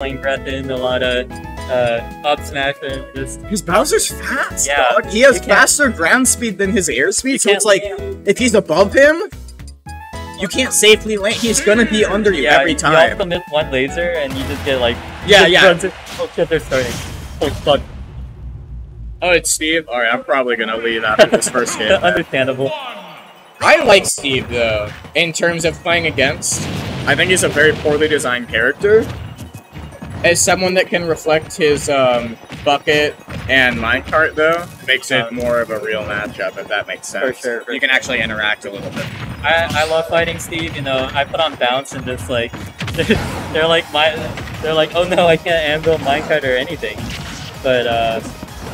flame breath in, a lot of uh, up smash, and just Because Bowser's fast, Yeah, dog. He has faster ground speed than his air speed, so it's like, if he's above him, you can't safely land. He's gonna be under you yeah, every time. You time. also miss one laser, and you just get like Yeah, yeah. runs Oh shit, they're starting. Oh fuck. Oh, it's Steve? Alright, I'm probably gonna leave after this first game. Understandable. I like Steve, though, in terms of playing against. I think he's a very poorly designed character. As someone that can reflect his um, bucket and minecart, though, makes it Um, more of a real matchup, if that makes sense. For sure, for you can actually interact a little bit. I, I love fighting Steve. You know, I put on bounce and just like they're like my they're like oh no I can't anvil minecart or anything. But uh,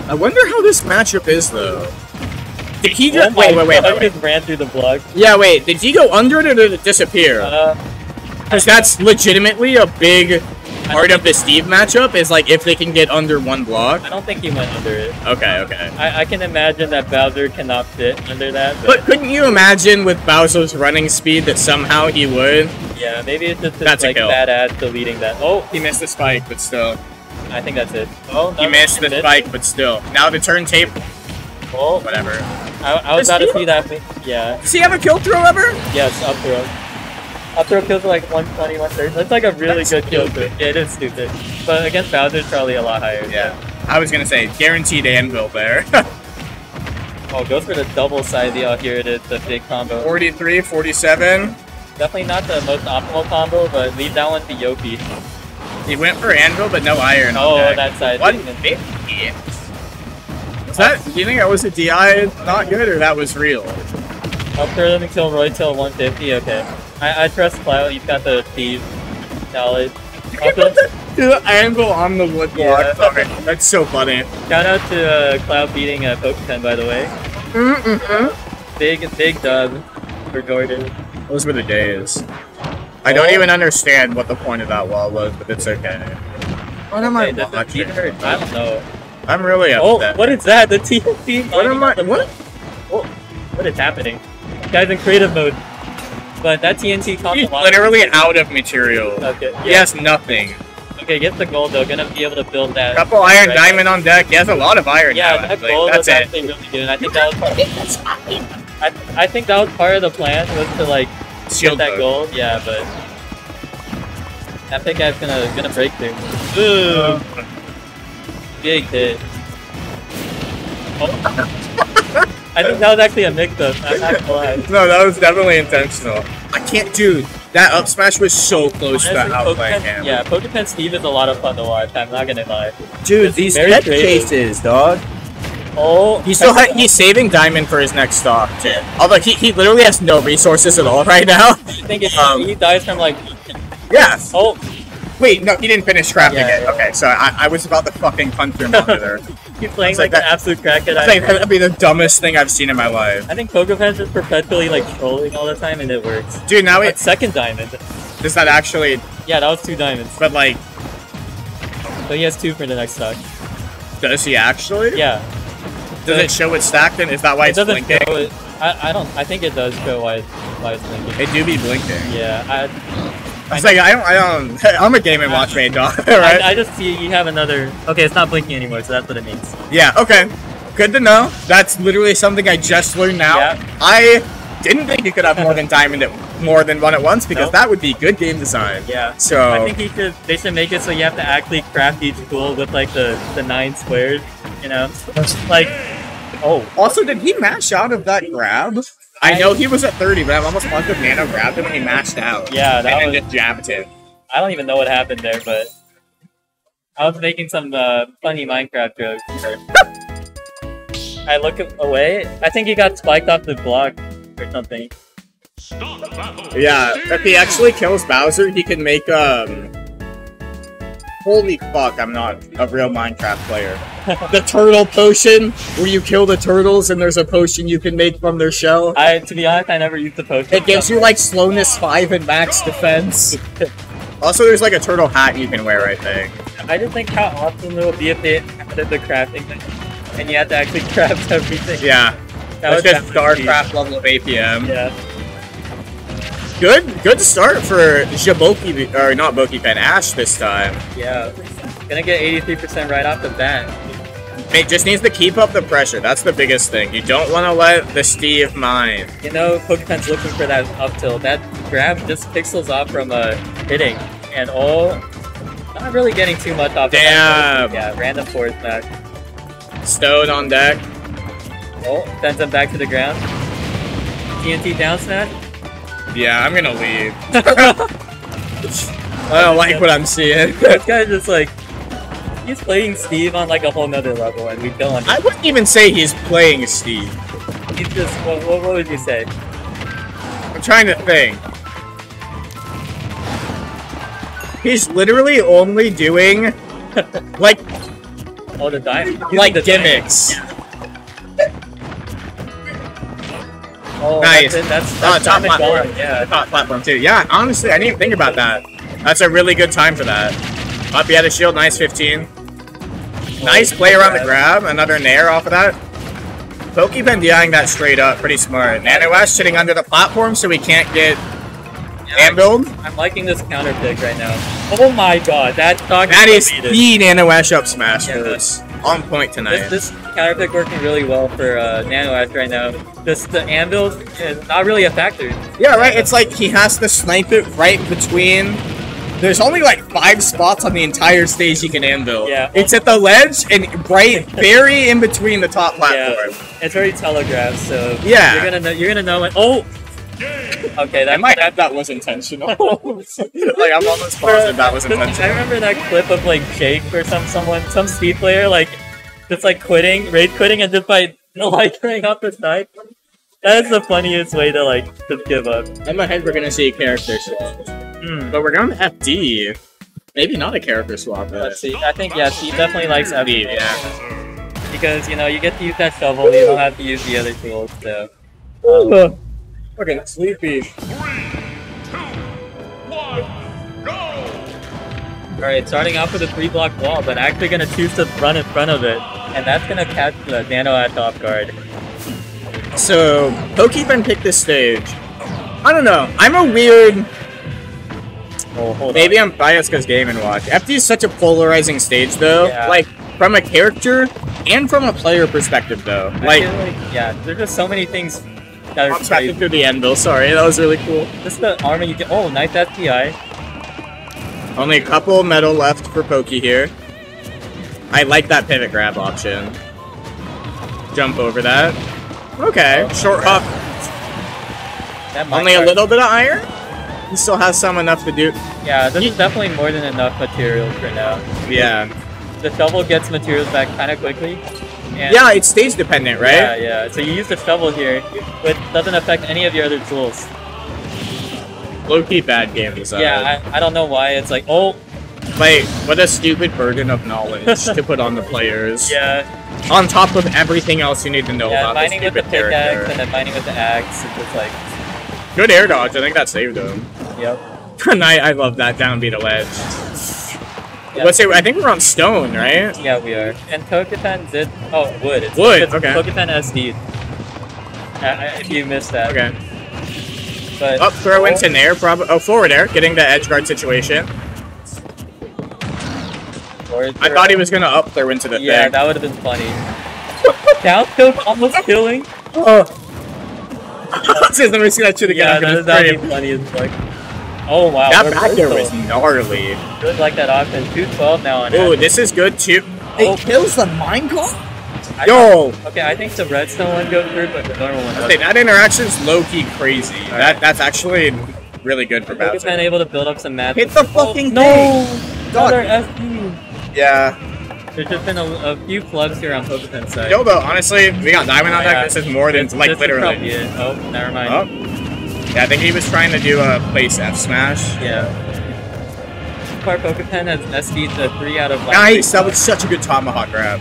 I wonder how this matchup is, though. Did he oh just my wait, wait, wait, God, wait, wait. just ran through the block. Yeah, wait. Did he go under it or did it disappear? Uh, Because that's legitimately a big part of the Steve matchup. Is like if they can get under one block. I don't think he went under it. Okay, okay. I, I can imagine that Bowser cannot fit under that. But But, couldn't you imagine with Bowser's running speed that somehow he would? yeah, maybe it's just his, That's a like kill. badass deleting that. Oh, He missed the spike, but still. I think that's it. Oh, He missed the spike, but still. Now the turntable. Oh, Whatever. I, I was Does about to see that. Yeah. Does he have a kill throw ever? Yes, up throw. Up throw kills are like 120, 130. That's like a really That's good kill. stupid. Yeah, it is stupid. But against Bowser, it's probably a lot higher. Yeah. I was gonna say guaranteed anvil there. Oh, goes for the double side deal. Here is, the big combo. 43, 47. Definitely not the most optimal combo, but leave that one to Yopi. He went for anvil, but no iron. Oh, Okay. that side. What? Was that? Do you think that was a DI not good or that was real? Up throw doesn't kill Roy till 150. Okay. I, I trust Cloud. He's got the thief knowledge. Also, Dude, the anvil on the wood Yeah. block. Sorry. That's so funny. shout out to uh, Cloud beating uh, Pokepen, by the way. Mm-mm-mm. Big, big dub for Gordon. Those were the days. I don't Oh. even understand what the point of that wall was, but it's okay. What am I Hey, does the watching? team hurt? I don't know. I'm really upset. Oh, what is that? The TNT? What am I? What? Oh, what is happening? Guy's in creative mode. But that TNT costs He's a lot. literally out of material. Okay. He has nothing. Okay, get the gold though. Gonna be able to build that. Couple iron Right. diamond on deck. He has a lot of iron Yeah, now. that actually. gold That's was it. actually really good. I think that was. part. Of, I, I think that was part of the plan was to like Shield get that mode. gold. Yeah, but that pick guy's gonna gonna break through. Ooh, uh, big hit. Oh. I think that was actually a mix-up. Not gonna. No, that was definitely intentional. I can't, dude. That up smash was so close to Honestly, outplaying Pokepen, him. yeah, Pokepen Steve is a lot of fun to watch. I'm not gonna lie. Dude, It's these very head creative. cases, dog. Oh, He's still ha- he's saving diamond for his next stock too. Although he, he literally has no resources at all right now. I think it's, Um, he dies from like. Yes. Oh, Wait, no, he didn't finish crafting Yeah, it. yeah. Okay, so I, I was about to fucking punch him under there. He's playing like like, an absolute crackhead. I think that'd be the dumbest thing I've seen in my life. I think Pokepen is perpetually like trolling all the time, and it works. Dude, now it's second diamond. does that actually? Yeah, that was two diamonds. But like, So he has two for the next stock. does he actually? Yeah. Does it show it's stacked in? Is that why it it's blinking? it. I, I don't. I think it does show why it's, why it's blinking. It do be blinking. Yeah. I, I was like, I don't, I don't. I'm a game and watch mate dog, right? I, I just see you have another. Okay, it's not blinking anymore, so that's what it means. Yeah, okay. Good to know. That's literally something I just learned now. Yeah. I didn't think you could have more than diamond at more than one at once because Nope. that would be good game design. Yeah. So I think he should. They should make it so you have to actually craft each tool with like the the nine squares. You know, like. Oh. also did he mash out of that grab? I I- know he was at 30, but I'm almost positive Nano grabbed him and he mashed out. Yeah, that and was. then just jabbed him. I don't even know what happened there, but I was making some uh, funny Minecraft jokes. I look away. I think he got spiked off the block or something. Yeah, if he actually kills Bowser, he can make um. Holy fuck! I'm not a real Minecraft player. the turtle potion, where you kill the turtles and there's a potion you can make from their shell. I, to be honest, I never used the potion. It gives you like slowness five and max defense. Also, there's like a turtle hat you can wear. I think. I just think how awesome it would be if they added the crafting thing, and you had to actually craft everything. Yeah, that that's just Starcraft level of APM. Yeah. Good, good start for Jaboki, or not Bokipen, Ash this time. Yeah. Gonna get 83% right off the bat. It just needs to keep up the pressure. That's the biggest thing. You don't want to let the Steve mine. You know, Pokepen's looking for that up tilt. That grab just pixels off from uh, hitting. And all, not really getting too much off. of. Damn. Yeah, random force back. Stone on deck. Oh, sends him back to the ground. TNT down smash. Yeah, I'm gonna leave. I don't like what I'm seeing. this guy's just like, he's playing Steve on like a whole nother level, and we don't. I wouldn't even say he's playing Steve. He's just, what, what, what would you say? I'm trying to think. He's literally only doing like Oh, the dive? like the gimmicks. Oh, Nice. That's, it. that's, Oh, top platform. Gone, Yeah. Top platform too. Yeah, honestly, I didn't even think about that. That's a really good time for that. Up, he had a shield, nice 15. Nice play around the grab, another nair off of that. Pokepen DIing that straight up, pretty smart. Nano Ash sitting under the platform so we can't get Yeah, ambuiled. I'm liking this counter pick right now. Oh my god, that That is the Nano Ash up smash Yeah. On point tonight. This, this counter pick working really well for uh, Nanoash right now. Just the anvil is not really a factor. Yeah, right. It's like he has to snipe it right between. There's only like five spots on the entire stage he can anvil. Yeah. It's at the ledge and right, very in between the top platform. Yeah, It's already telegraphed, so Yeah. you're gonna know. You're gonna know when. Oh, okay, that I might add that was intentional. like I'm almost positive that was intentional. I remember that clip of like Jake or some someone, some speed player, like just like quitting, raid quitting, and just by like turning off the side. That is the funniest way to like just give up. In my head, we're gonna see a character swap, Hmm. but we're going to FD. Maybe not a character swap. but- Let's see. I think yeah, he definitely likes FD, FD yeah. because you know you get to use that shovel, you don't have to use the other tools. So um, Okay, sleepy. Three, two, one, go! all right, starting off with a three block wall, but actually gonna choose to run in front of it, and that's gonna catch uh, the Nano Ash off guard. So, Pokepen picked this stage. I don't know. I'm a weird. Oh, hold Maybe I'm biased because Game and Watch. FD is such a polarizing stage, though. Yeah. Like from a character and from a player perspective, though. on. Like, like yeah, there's just so many things that are crazy. through the anvil. Sorry, that was really cool. This is the armor you get. Oh, nice SPI. Only a couple metal left for Pokey here. I like that pivot grab option. Jump over that. Okay, oh. short hop. Only a little bit of iron. He still has some enough to do. Yeah, this is definitely more than enough materials for now. Yeah. The shovel gets materials back kind of quickly. And Yeah, it's stage dependent, right? Yeah, yeah. So you use the shovel here, but it doesn't affect any of your other tools. Low key bad game design. Yeah, I, I don't know why it's like, oh, Like, what a stupid burden of knowledge to put on the players. yeah, On top of everything else you need to know yeah. about Mining this with the pickaxe and then mining with the axe. It's just like, Good air dodge. I think that saved him. yep. and I, I love that downbeat a ledge. Yeah. Let's say I think we're on stone, right? Yeah, we are. And Pokepen did. Oh, wood. It's, Wood, It's okay. Pokepen SD. Uh, if you missed that. Okay. But Up throw into nair, probably. Oh, forward air, getting the edge guard situation. I thought he was gonna up throw into the Yeah, thing. that would have been funny. Down tilt almost killing. Oh. I've never seen that shit Yeah, again. that, that'd be funny as fuck. Oh wow, that back there was gnarly. Good like that option. 212 now on Ooh, this is good too. Oh. kills the minecart? I- Yo! Okay, I think the redstone one goes through, but the normal one Okay, that interaction's low-key crazy. That That's actually really good for Pokepen Bowser. able to build up some mats. Hit the oh, fucking no! thing! Another Dog. SD! Yeah. There's just been a, a few flubs here on Pokepen's side. Yo, though, honestly, we got Diamond on Yeah. deck. This is more than, This- like, this is probably literally. it. Oh, never mind. Oh. Yeah, I think he was trying to do a place F smash. Yeah. Part Pokepen has SD'd the 3 out of like Nice! That was such a good tomahawk grab.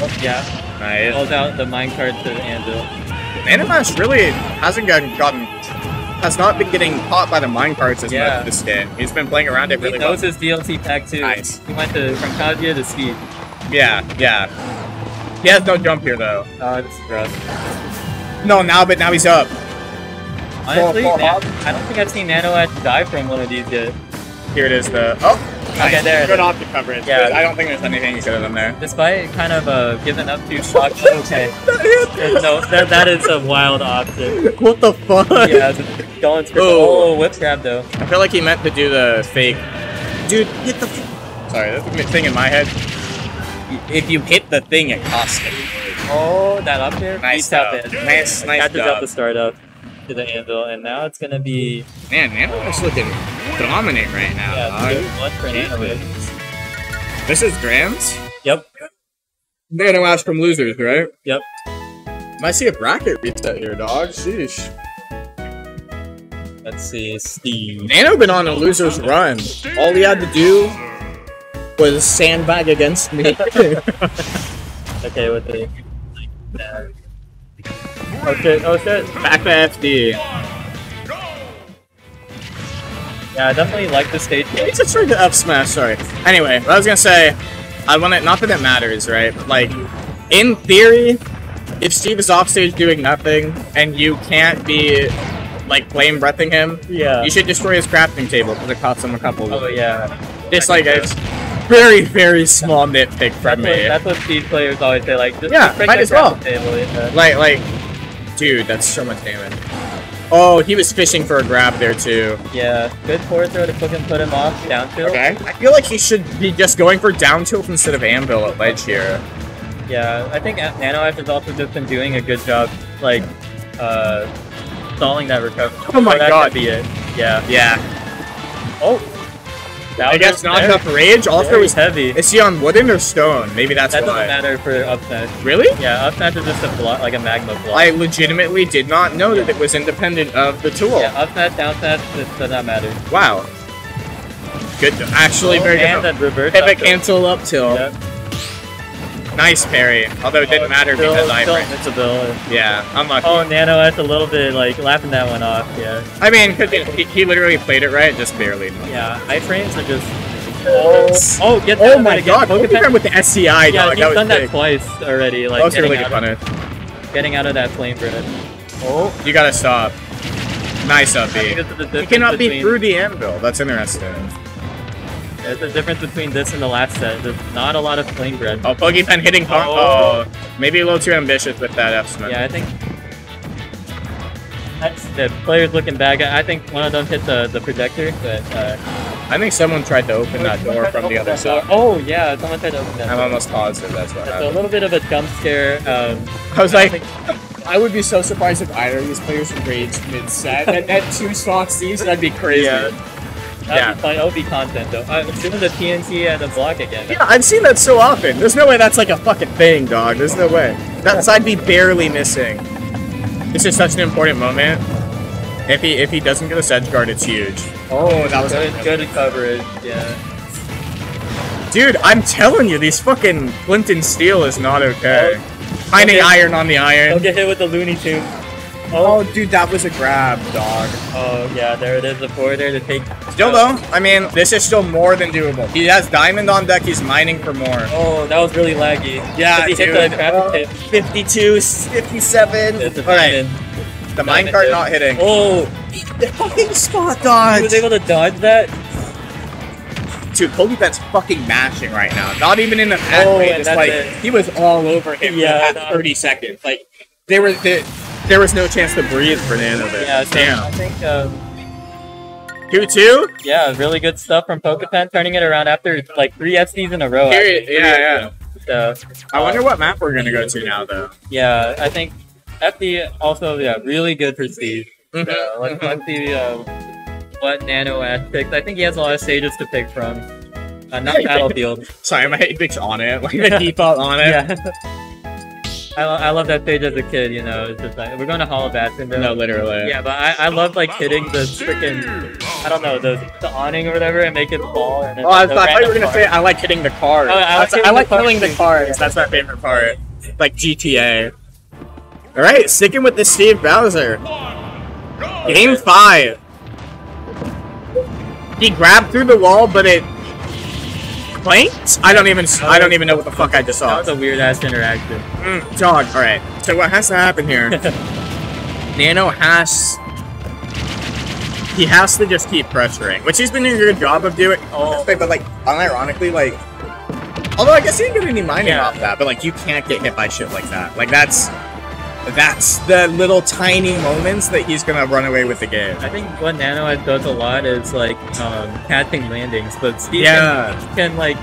Oh, yeah. Nice. Pulls out the minecart to anvil. Animash really hasn't gotten, gotten has not been getting caught by the minecarts as Yeah. much this game. He's been playing around it He really well. knows his DLC pack too. Nice. He went to from Kaguya to Speed. Yeah, yeah. He has no jump here though. Oh, this is rough. No, now, but now he's up. Honestly, Full- full Na- I don't think I've seen Nano Ash die from one of these yet. Here it is. The oh, Okay, there it Good is. optic coverage. Yeah. Yeah, I don't think there's anything you could have done there. Despite kind of uh, giving up to shock. Okay. no, that, that is a wild option. what the fuck? Yeah, going for Oh. oh, whip grab though. I feel like he meant to do the fake. Dude, hit the. Sorry, that's the thing in my head. If you hit the thing, it costs you. Oh, that up there. Nice out job. there. Nice- nice Catches job. up the start up to the anvil, and now it's gonna be Man, Nano's looking dominant right now. yeah, one for Nano. This is Grams. Yep. Nano Ash from losers, right? Yep. Might see a bracket reset here, dog. Sheesh. Let's see, Steve. Nano been on a loser's run. All he had to do was sandbag against me. Okay, with the. Oh shit! Oh shit! Back to FD. Yeah, I definitely like the stage. Just tried to up smash, sorry. Anyway, I was gonna say, I want it, not that it matters, right? But like, in theory, if Steve is offstage doing nothing and you can't be like flame breathing him, Yeah. you should destroy his crafting table because it costs him a couple. Oh yeah. It's like a very, very small nitpick from That's what, me. that's what speed players always say. Like, just Yeah, might as well. Table, yeah. Like, like, dude, that's so much damage. Oh, he was fishing for a grab there too. yeah, good forward throw to quick and put him off down tilt. Okay. I feel like he should be just going for down tilt instead of anvil at ledge here. Yeah, I think Nano F has also just been doing a good job, like, uh, stalling that recovery. Oh my that God. could be it. Yeah. Yeah. Oh. That I guess not very- enough rage. Also, very is, heavy. is he on wooden or stone? Maybe that's that doesn't matter for up smash. Really? Yeah, up smash is just a block, like a magma block. I legitimately did not know that it was independent of the tool. yeah, up smash, down smash, this does not matter. Wow. Good. Actually, Oh, very and good. then reverse Pivot up cancel up tilt. Yeah. Nice parry. Although it didn't Oh, matter still, because I still framed. invincible. Yeah, unlucky. Oh, Nano F a little bit, like, laughing that one off, yeah. I mean, because he, he literally played it right, just barely. Yeah, iframes are just... Oh, oh get Oh that my again. god, Pokepen- Pokepen with the SCI, Yeah, dog. he's that was done that big. twice already, like, That was getting, really good out of, punish. getting out of that flame breath. Oh, You gotta stop. Nice up I think B. this is the You difference cannot be between, through the anvil. That's interesting. There's a difference between this and the last set. There's not a lot of flame breath. Oh, Pokepen hitting pump. Oh. Oh. maybe a little too ambitious with that F Smash. Yeah, I think that's the players looking back. I think one of them hit the, the projector, but uh, I think someone tried to open that door from the other side. Oh yeah, someone tried to open that. I'm door. almost positive that's what So a little bit of a jump scare. Um, I was like, I would be so surprised if either of these players raged mid-set. at, at two stocks each, that'd be crazy. Yeah. That'd Yeah. be fun. That would be content though. I'm doing the TNT and the block again. Yeah, I've seen that so often. There's no way that's like a fucking thing, dog. There's no way. That side be barely missing. This is such an important moment. If he if he doesn't get a sedge guard, it's huge. Oh, that was Good, good coverage. Yeah. Dude, I'm telling you, these fucking flint and steel is not okay. Oh. Finding Okay. iron on the iron. Don't get hit with the Looney Tune. Oh, dude, that was a grab, dog. Oh yeah, there it is. The forward there to take. Still though, I mean, this is still more than doable. He has diamond on deck. He's mining for more. Oh, that was really laggy. Yeah, he dude. hit the traffic Uh, hit. 52, 57. All right. the minecart not hitting. Oh, The fucking spot he dodge. was able to dodge that. Dude, Pokepen's fucking mashing right now. Not even in a bad Oh, way. Just that's like it. he was all over him Yeah, for that no. 30 seconds. Like they were there, there was no chance to breathe for Nanovic. Yeah, so I Damn. think. Um, Two two. yeah, really good stuff from Pokepen, turning it around after like three SDs in a row. Period. Yeah, yeah. So, I wonder what map we're gonna go to now, though. yeah, I think FD also yeah really good for Steve. Mhm, So let's, mhm. let's see uh, what Nano Ash picks. I think he has a lot of stages to pick from. Uh, not Battlefield. Sorry, my hitbox on it. Like the default on it. yeah. I, I love that stage as a kid, you know. It's just like, we're going to Hollow Bastion. though. No, literally. Yeah, but I, I love like hitting the freaking I don't know the the awning or whatever and make it fall. And Oh, I, thought, I thought you were gonna say. I like hitting the cars. Oh, I like hitting I like the cars killing the too. cars. That's my favorite part. Like GTA. All right, sticking with the Steve Bowser. Game five. He grabbed through the wall, but it I don't even. I don't even know what the fuck I just saw. was a weird ass interaction. Mm, dog. All right. So what has to happen here? Nano has he has to just keep pressuring, which he's been doing a good job of doing. Oh. But like, unironically, like, although I guess he didn't get any mining Yeah. off that, but like, you can't get hit by shit like that. Like that's that's the little tiny moments that he's gonna run away with the game. I think what Nano does a lot is like um, catching landings, but Steve Yeah. can, can like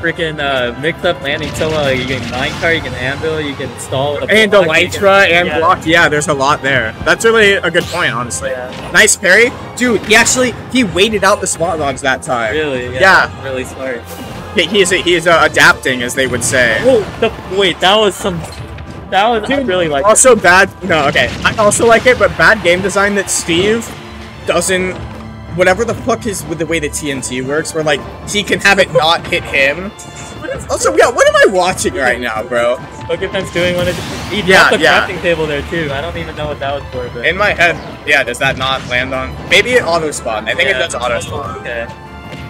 freaking uh, mix up landings so well. Like, you can minecart, you can anvil, you can stall a And block, you can- Elytra and yeah. block, yeah, there's a lot there. That's really a good point, honestly. Yeah. Nice parry, dude. He actually he waited out the spot logs that time. Really? Yeah. Yeah. Really smart. He- He's he's uh, adapting, as they would say. Oh, the, wait, that was some. That was I really like. Also bad. No, okay. I also like it, but bad game design that Steve doesn't. Whatever the fuck is with the way the TNT works, where like he can have it not hit him. Also, yeah, what am I watching right now, bro? Pokepen's doing one of the, he Yeah, the yeah. crafting table there too. I don't even know what that was for, but In my head, yeah, does that not land on? Maybe it auto spawn. I think Yeah. it does auto spawn. Okay.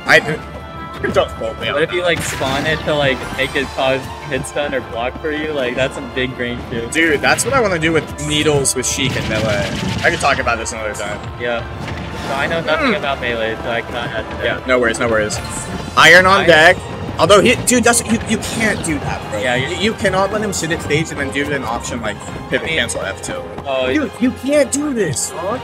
I don't quote me What if you like spawn it to like make it cause hit stun or block for you? Like that's some big brain shit. Dude, that's what I want to do with needles with Sheik and Melee. I could talk about this another time. Yeah. So I know nothing Hmm. about melee, so I cannot add to that. Yeah, no worries, no worries. Iron on Iron. deck. Although, he, dude, that's you, you can't do that, bro. Yeah, you, you- you cannot let him sit at stage and then do an option like pivot I mean- cancel F2. Oh, Dude, you can't do this. what's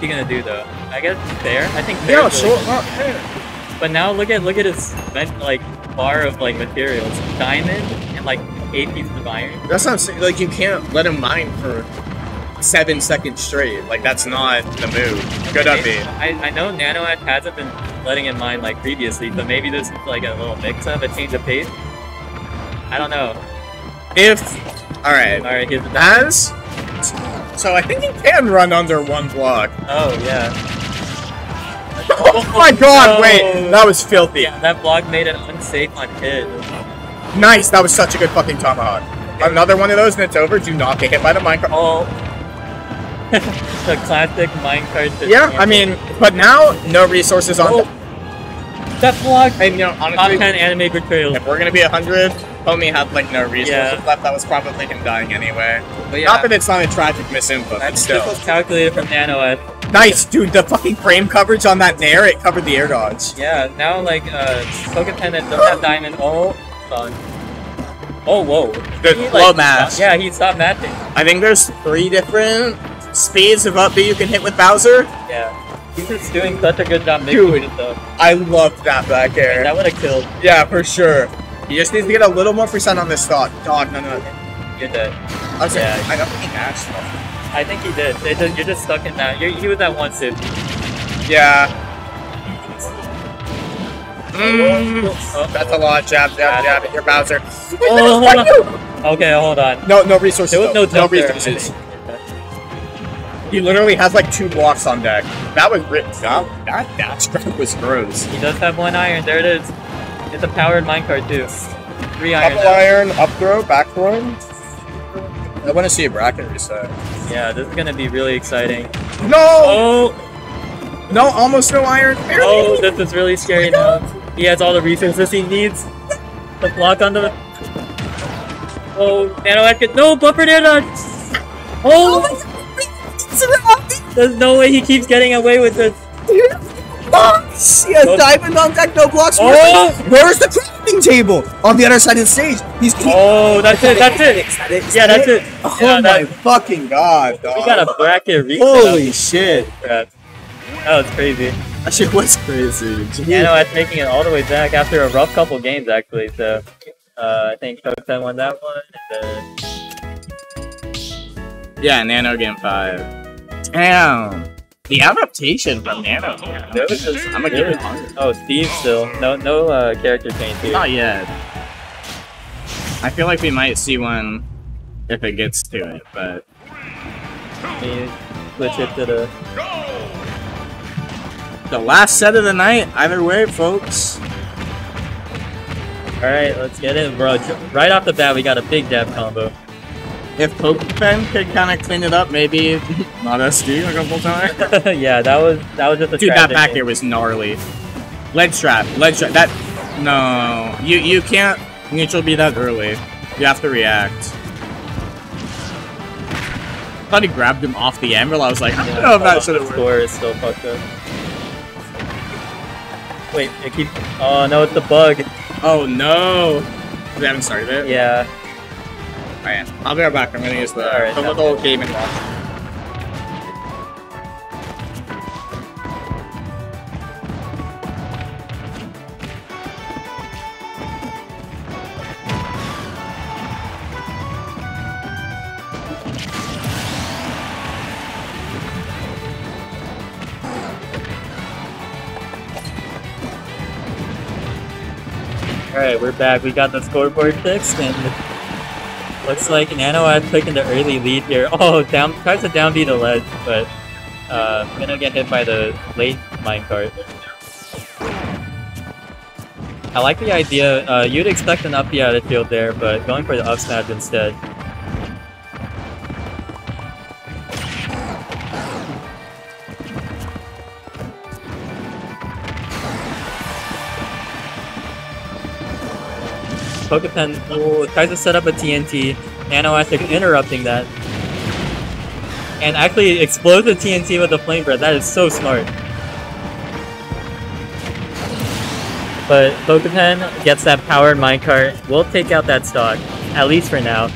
he gonna do though? I guess fair. I think fair. Yeah, sure. really- uh. But now look at look at his like bar of like materials: diamond and like eight pieces of iron. That's not like you can't let him mine for seven seconds straight. Like that's not the move. Good up, B. I, I know Nano hasn't been letting him mine like previously, but maybe this is like a little mix up, a change of pace. I don't know. If all right, All right, here's the as so I think he can run under one block. Oh yeah, Oh my god! No. Wait, that was filthy. yeah. That block made it unsafe on hit. Nice. That was such a good fucking tomahawk. Another one of those and it's over. Do not get hit by the minecart. Oh, the classic minecart. Yeah, I mean, but now no resources on. Oh, that block. And you know, Top 10 anime betrayals. if we're gonna be a hundred, homie had like no resources Yeah. left. That was probably him dying anyway. But yeah, Not that it's not a tragic misinput, but still. this was calculated from Nano Ash Nice, dude. The fucking frame coverage on that nair, it covered the air dodge. Yeah, now like uh Pokepen that doesn't have diamond oh son. Oh whoa. Good He, low mash. Yeah, he stopped matching. I think there's three different speeds of up B you can hit with Bowser. Yeah. He's just doing such a good job mixing Dude. it though. I love that back air. That would have killed. Yeah, for sure. He just needs to get a little more percent on this thought. Dog, no, no. No. You're dead. I was Yeah. saying, I don't think though. I think he did. They just, you're just stuck in that. You're, he was at 150. Yeah. Mm, Oh, that's a lot. Jab, jab, jab. Your Bowser. Oh, hold on. Okay, hold on. No, no resources. There was no no jump there. resources. He literally has like two blocks on deck. That was ripped That that dash grab was gross. He does have one iron. There it is. It's a powered minecart too. Three iron. Double now. iron, up throw, back throw. I want to see a bracket reset. Yeah, this is gonna be really exciting. No, Oh, no, almost no iron. oh, this is really scary now. He has all the resources he needs. The block on the. Oh, Nano oh, Edgar. No, buffer Nano. Oh, there's no way he keeps getting away with this. Blocks! He has Oh. diamond on deck, no blocks. Oh! Where's the crafting table? On the other side of the stage. He's Oh, that's it. That's it. Yeah, that's it. Oh Yeah, my fucking god, dog. we got a bracket reset. Holy shit. crap. That was crazy. That shit was crazy. yeah Nano Ed's making it all the way back after a rough couple games actually. So uh, I think Coach won that one. And Yeah, Nano Game 5. Damn. The adaptation from Nano. That was just, I'm gonna give it 100. Oh, Steve still. No no uh, character change here. Not yet. I feel like we might see one if it gets to it, but Me switch it to the. the last set of the night, either way, folks. Alright, let's get it, bro. Right off the bat, we got a big dab combo. If Pokepen could kind of clean it up, maybe not SD a couple times. yeah, that was that was just a Dude, that back game. air was gnarly. Ledge trap, ledge trap. That no, you you can't neutral be that early. You have to react. I thought he grabbed him off the anvil. I was like, I don't know if that should the have worked. score is still fucked up. Wait, it keep. Oh no, it's the bug. Oh no! We haven't started it? Yeah. Alright, I'll be right back. I'm gonna use the Alright, chemical game and watch. Alright, we're back. We got the scoreboard fixed, and looks like Nanoash taking the early lead here. Oh, down tries to downbeat the ledge, but uh, gonna get hit by the late minecart. I like the idea. Uh, you'd expect an up out of field there, but going for the up smash instead. Pokepen tries to set up a TNT. Nanoastic interrupting that. And actually explodes the TNT with the flame breath. That is so smart. But Pokepen gets that powered minecart. We'll take out that stock. At least for now.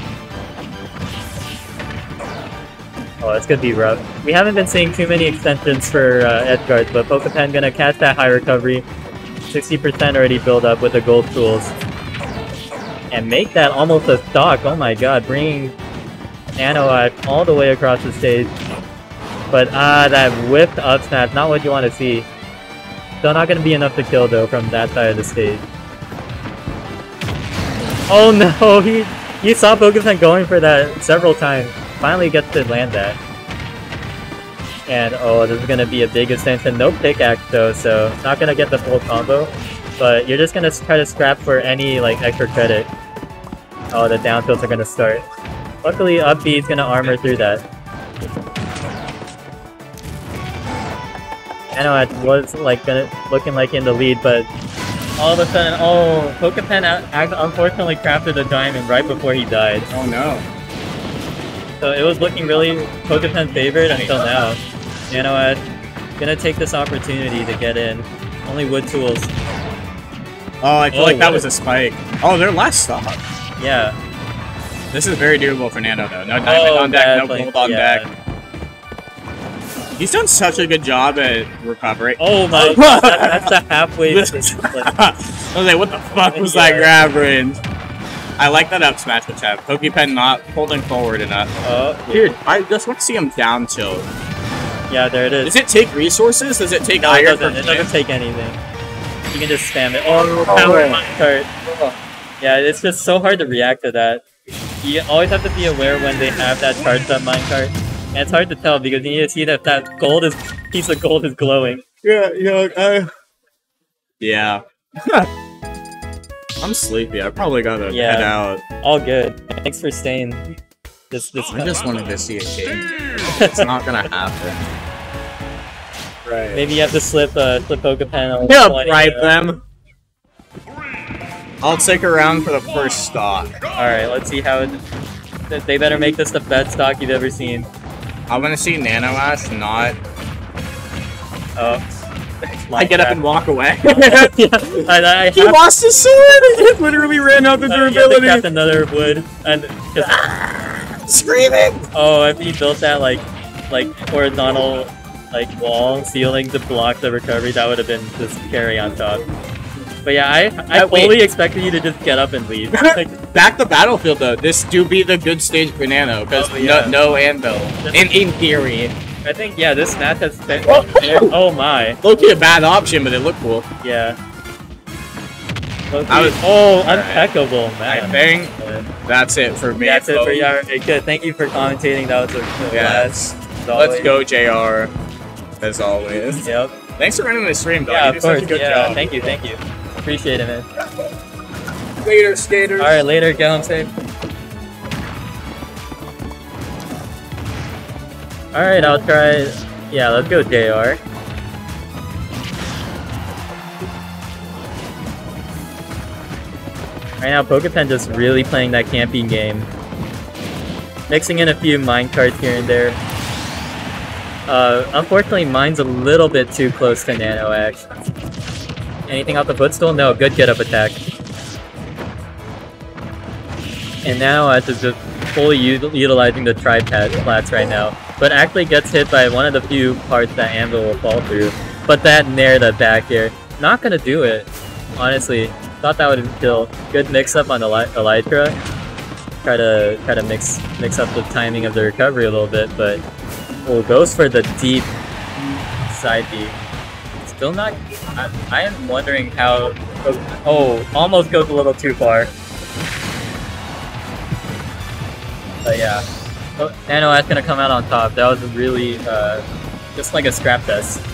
Oh, it's gonna be rough. We haven't been seeing too many extensions for uh, Edgeguards, but Pokepen gonna catch that high recovery. 60% already built up with the gold tools and make that almost a stock. Oh my god, bringing Nano all the way across the stage. But ah, that whipped up smash, not what you want to see. Still not going to be enough to kill though from that side of the stage. Oh no, he you saw Pokepen going for that several times. Finally gets to land that. And oh, this is going to be a big extension. No pickaxe though, so not going to get the full combo. But you're just going to try to scrap for any like extra credit. Oh, the down tilts are gonna start. Luckily, up B is gonna armor through that. I know it was like gonna looking like in the lead, but all of a sudden, oh, Pokepen unfortunately crafted a diamond right before he died. Oh no. So it was looking really Pokepen favored until now. Nanoash gonna take this opportunity to get in. Only wood tools. Oh, I feel Oh, like that what was a- a spike. Oh, their last stop. Yeah. This is very doable for Nano though. No diamond Oh, on deck, no gold on Yeah. deck. He's done such a good job at recovering. Oh my god, that's a halfway. I was like, what the fuck was that Yeah. grab range? I like that up smash with Chad. Pokepen not holding forward enough. Oh, Dude, I just want to see him down tilt. yeah, there it is. Does it take resources? Does it take No, it doesn't. It doesn't take anything. You can just spam it. Oh, oh power minecart. Yeah, it's just so hard to react to that. You always have to be aware when they have that charged up minecart. And it's hard to tell because you need to see that that gold is piece of gold is glowing. Yeah, yeah, uh... Yeah. I'm sleepy. I probably gotta Yeah. head out. All good. Thanks for staying. This this I just wanted to see a game. It's not gonna happen. Right. maybe you have to slip uh slip Pokepen. on Yeah, 20, bribe them. I'll take around for the first stock. Alright, let's see how it they better make this the best stock you've ever seen. I want to see Nano Ash not. Oh. I get up and walk away. yeah, I, I he lost his sword. It literally ran out the Uh, you have to another wood, and Screaming. oh, if he built that like like horizontal like wall ceiling to block the recovery, that would have been just carry on top. But yeah, I I Uh, wait. fully expected you to just get up and leave. Like, Back the battlefield though. This do be the good stage for Nano because Oh, yeah. no, no anvil. In in theory, I think yeah, this match has been. Oh. Oh my, low-key a bad option, but it looked cool. yeah. Loki- I was- oh, Alright. impeccable, I man. think Uh, that's it for me. That's it for. Alright, Good. Thank you for commentating. That was a Yes. blast. Let's go, Jr. As always. Yep. Thanks for running the stream, dog. Yeah, you of did such course. a good Yeah. job. Thank you. Thank you. Appreciate it, man. Later, skaters. All right. Later. Get home safe. All right. I'll try. Yeah. Let's go, Jr. Right now, Pokepen just really playing that camping game. Mixing in a few minecarts here and there. Uh, unfortunately, mine's a little bit too close to Nano X. Anything off the footstool? No, good get up attack. And now X is just fully utilizing the tripod flats right now. But actually gets hit by one of the few parts that Anvil will fall through. But that Nair, the back air, not gonna do it. Honestly, thought that would kill. Good mix up on the Elytra. Try to try to mix mix up the timing of the recovery a little bit, but well, goes for the deep side B. Still not. I, I am wondering how. Oh, almost goes a little too far. But yeah. Oh, Nano that's gonna come out on top. That was really uh, just like a scrap test.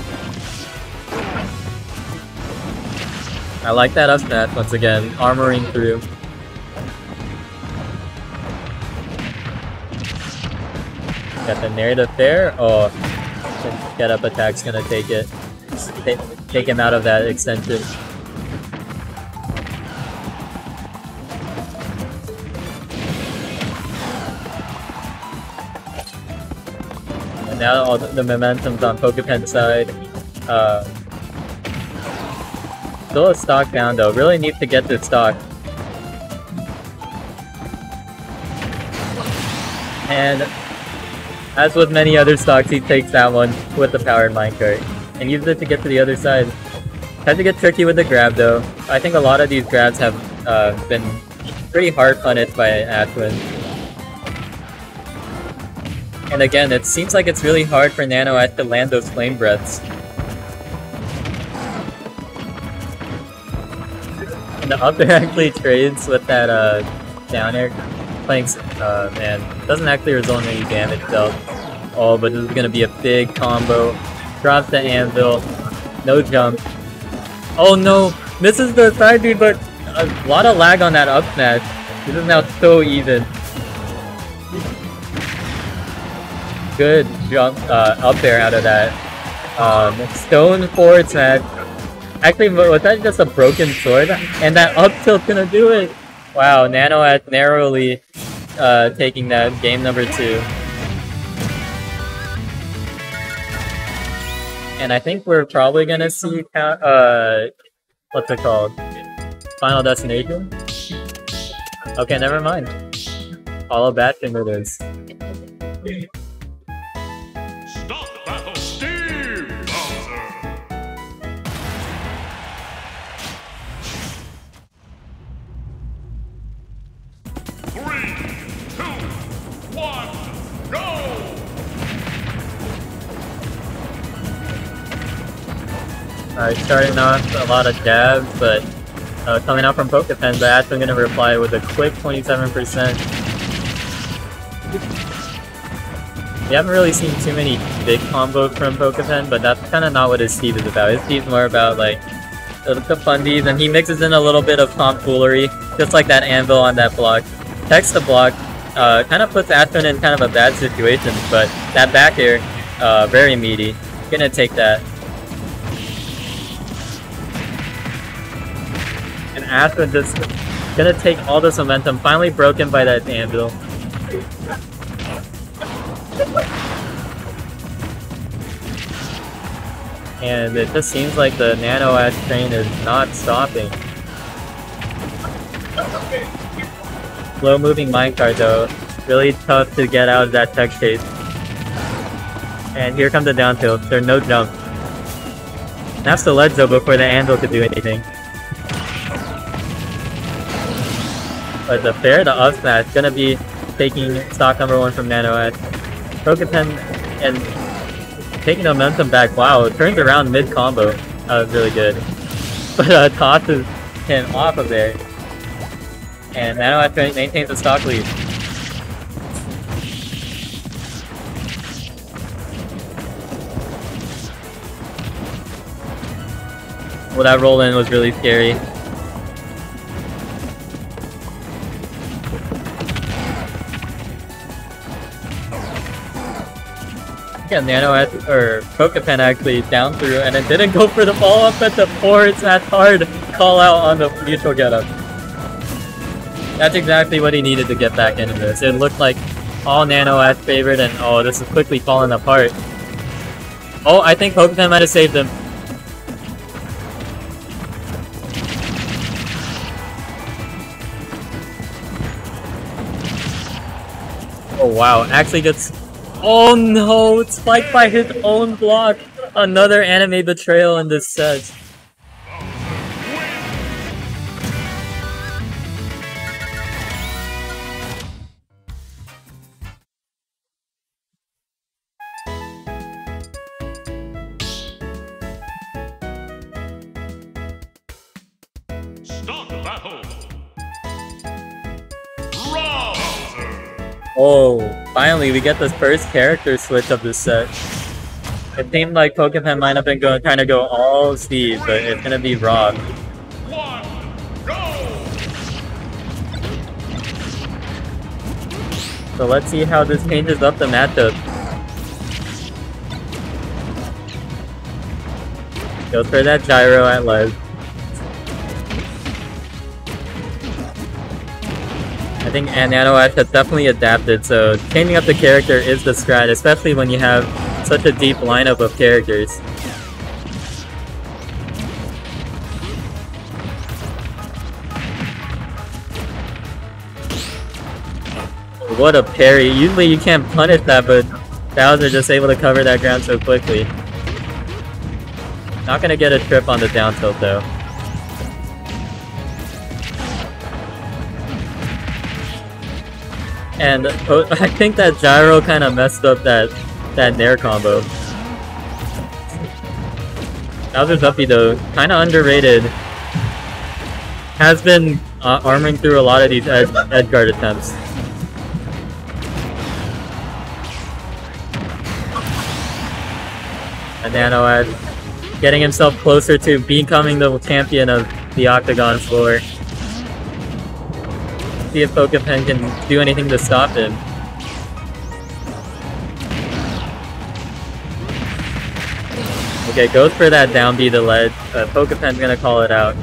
I like that up smash once again, armoring through. Got the narrative there. Oh, get up attack's gonna take it. Take, him out of that extension. And now all the, the momentum's on Pokepen's side. Uh, Still a stock down though. Really need to get this stock. And as with many other stocks, he takes that one with the powered minecart and uses it to get to the other side. Had to get tricky with the grab though. I think a lot of these grabs have uh, been pretty hard punished by Ashwin. And again, it seems like it's really hard for Nano to land those flame breaths. And the up air actually trades with that uh, down air. Playing, uh, man, doesn't actually result in any damage though. Oh, but this is gonna be a big combo. Drops the anvil. No jump. Oh no! Misses the side dude, but a lot of lag on that up smash. This is now so even. Good jump uh, up there out of that. Um, stone forward smash Actually, was that just a broken sword? And that up tilt gonna do it! Wow, Nano Ash narrowly uh, taking that game number two. And I think we're probably gonna see, uh, what's it called? Final Destination? Okay, never mind. Hollow Bastion it is. Uh, starting off a lot of jabs, but uh, coming out from Pokepen, but actually going to reply with a quick 27%. We haven't really seen too many big combos from Pokepen, but that's kind of not what his speed is about. His is more about like the, fundies, and he mixes in a little bit of tomfoolery, just like that anvil on that block. Text the block, uh, kind of puts Ashwin in kind of a bad situation, but that back air, uh, very meaty. Gonna take that. Ashwin just gonna take all this momentum, finally broken by that anvil. And it just seems like the Nano Ash train is not stopping. Slow moving minecart though. Really tough to get out of that tech chase. And here comes the down tilt. There's no jump. That's the ledge though before the anvil could do anything. But the fair, the up smash, gonna be taking stock number one from Nano Ash. Pokepen and taking momentum back. Wow, turns around mid combo. That was really good. But uh, tosses him off of there. And Nano maintains the stock lead. Well, that roll in was really scary. Yeah, Nano or Pokepen actually down through, and it didn't go for the follow-up at the force. That's hard call out on the neutral getup. That's exactly what he needed to get back into this. It looked like all Nano Ash favored, and oh, this is quickly falling apart. Oh, I think Pokepen might have saved him. Oh wow, actually gets... Oh no, it's spiked by his own block! Another anime betrayal in this set. Finally we get the first character switch of this set. It seemed like Pokepen might have been going trying to go all speed, but it's gonna be ROB. So let's see how this changes up the matchup. Goes for that gyro at ledge. I think Nano Ash has definitely adapted, so changing up the character is the strat, especially when you have such a deep lineup of characters. What a parry. Usually you can't punish that, but Bowser just able to cover that ground so quickly. Not gonna get a trip on the down tilt though. And I think that gyro kind of messed up that that Nair combo. Bowser's up B though, kind of underrated. Has been uh, armoring through a lot of these ed edge attempts. A Nano Ash getting himself closer to becoming the champion of the Octagon floor see if Pokepen can do anything to stop him. Okay, goes for that down B to ledge. Uh, Pokepen's gonna call it out.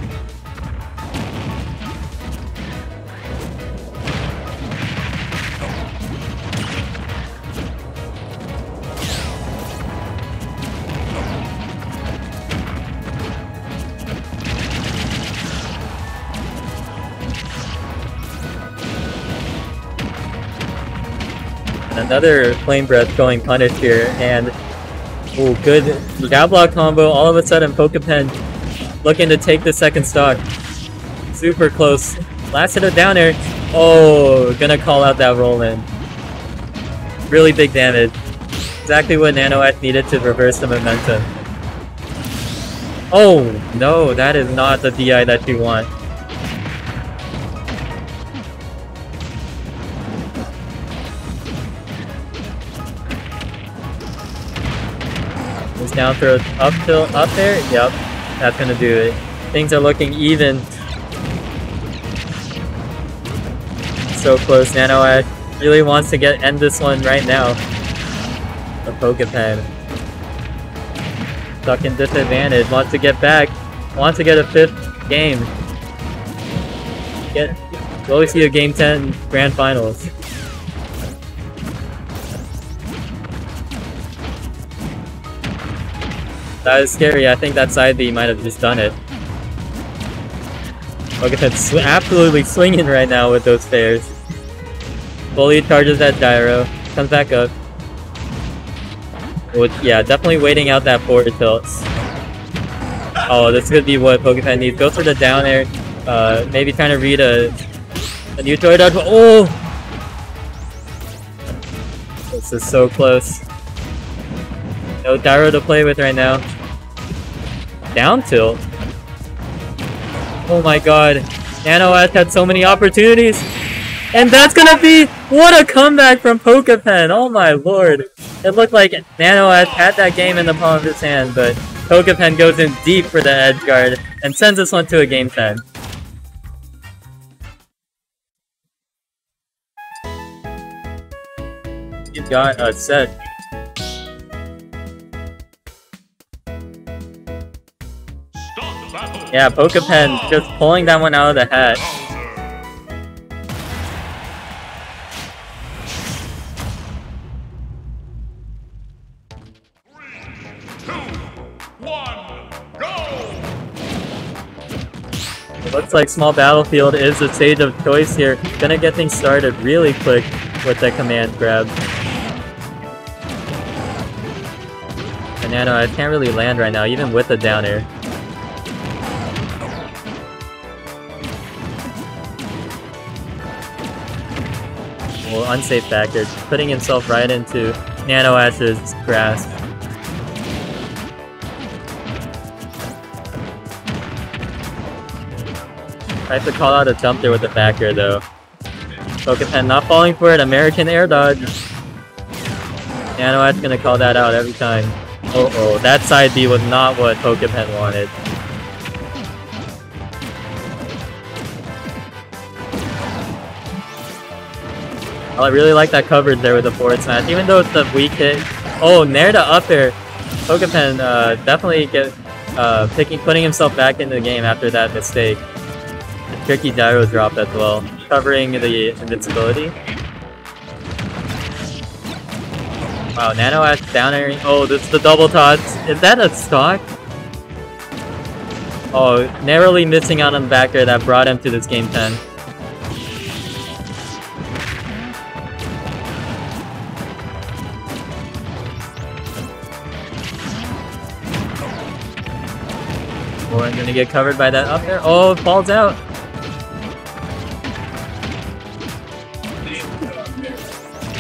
Another Flame Breath going punish here, and oh, good down block combo. All of a sudden, Pokepen looking to take the second stock. Super close. Last hit of down air. Oh, gonna call out that roll in. Really big damage. Exactly what Nano needed to reverse the momentum. Oh, no, that is not the DI that you want. Down throw up tilt up there. Yep, that's gonna do it. Things are looking even. So close. Nano Ash really wants to get end this one right now. The Pokepen. Stuck in disadvantage. Wants to get back. Wants to get a fifth game. Get. Will we see a Game 10 Grand Finals? That is scary. I think that side B might have just done it. Look at that, sw absolutely swinging right now with those stairs. Fully charges that gyro, comes back up. With, yeah, definitely waiting out that forward tilt. Oh, this could be what Pokepen needs. Goes for the down air. Uh, maybe trying to read a, a toy dodge. Oh! This is so close. No gyro to play with right now down tilt. Oh my god. Nano Ash had so many opportunities. And that's gonna be... What a comeback from Pokepen! Oh my lord. It looked like Nano Ash had that game in the palm of his hand, but Pokepen goes in deep for the edge guard and sends this one to a game 10. You got a set Yeah, Pokepen just pulling that one out of the hat. looks like Small Battlefield is the stage of choice here. Gonna get things started really quick with that command grab. Banana, I can't really land right now, even with the down air. Unsafe factor, putting himself right into Nano Ash's grasp. I have to call out a jump there with the backer though. Pokepen not falling for it, American air dodge. Nano Ash gonna call that out every time. Oh oh, that side B was not what Pokepen wanted. I really like that coverage there with the forward smash, even though it's a weak hit. Oh, Nair to up air. Pokepen uh, definitely get uh, picking, putting himself back into the game after that mistake. Tricky gyro drop as well, covering the invincibility. Wow, Nano Ash down airing. Oh, this is the double toss. Is that a stock? Oh, narrowly missing out on the back air that brought him to this game 10. Gonna get covered by that up there. Oh, falls out.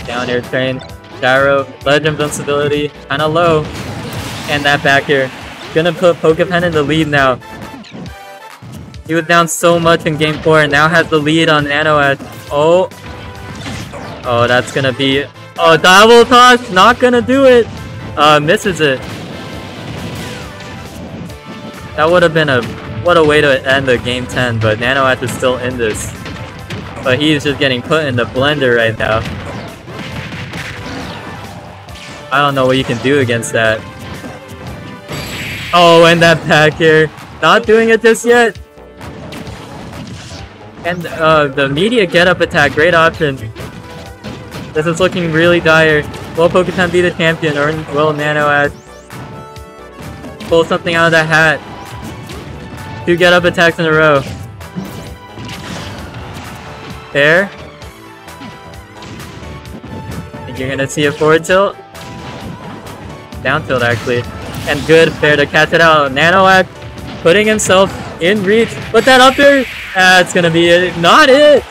Down air train. Gyro. Ledge invincibility. Kinda low. And that back air. Gonna put Pokepen in the lead now. He was down so much in game 4 and now has the lead on Nano Ash. Oh. Oh, that's gonna be... Oh, double toss! Not gonna do it! Uh, misses it. That would have been a what a way to end the game 10, but Nano is still in this. But he's just getting put in the blender right now. I don't know what you can do against that. Oh, and that back air. Not doing it just yet. And uh, the media get-up attack, great option. This is looking really dire. Will Pokepen be the champion, or will Nano Ash pull something out of that hat? Two get up attacks in a row. There. You're gonna see a forward tilt? Down tilt actually. And good fair to catch it out. Nano Ash putting himself in reach. Put that up there. That's gonna be it. Not it.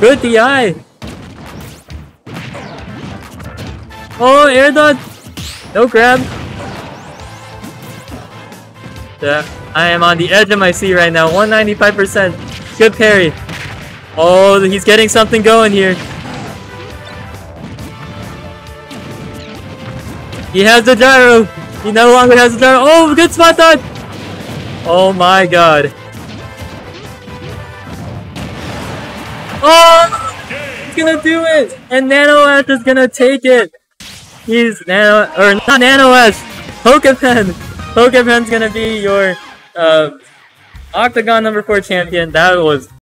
Good DI. Oh, air dodge. No grab. Yeah. I am on the edge of my seat right now. 195%. Good parry. Oh, he's getting something going here. He has the gyro. He no longer has the gyro. Oh, good spot dodge. Oh my god. Oh, he's gonna do it. And Nano Ash is gonna take it. He's Nano, or not Nano Ash. Pokepen. Pokepen's gonna be your uh, Octagon number 4 champion, that was